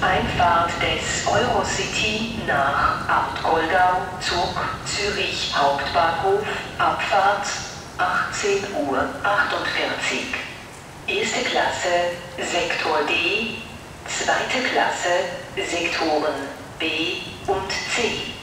Einfahrt des Eurocity nach Abt-Goldau, Zug, Zürich Hauptbahnhof, Abfahrt 18.48 Uhr Erste Klasse, Sektor D, zweite Klasse, Sektoren B und C.